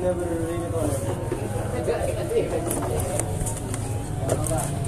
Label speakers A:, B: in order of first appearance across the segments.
A: never read it all.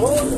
A: Oh,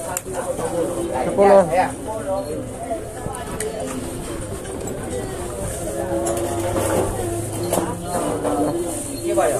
A: Cho cô luôn. Như vậy à?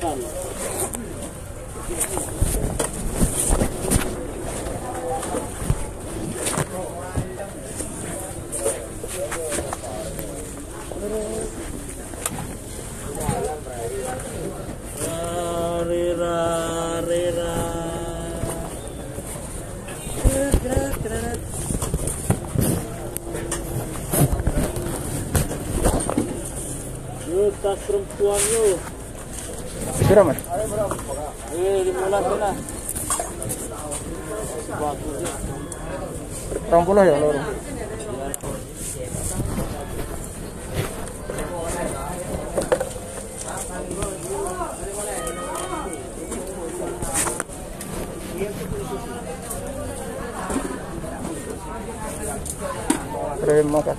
A: Thank you. tas perempuan lo. Segera mas. Iya dimulai sana. Terima kasih.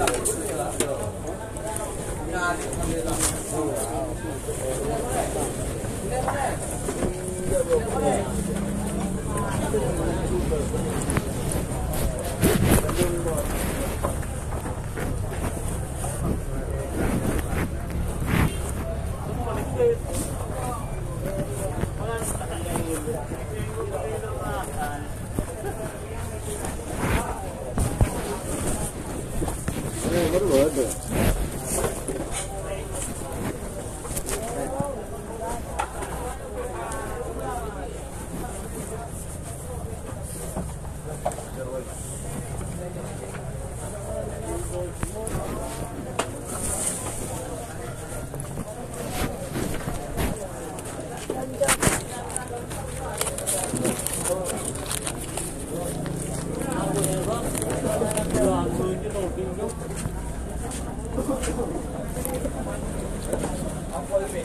A: Aruanda.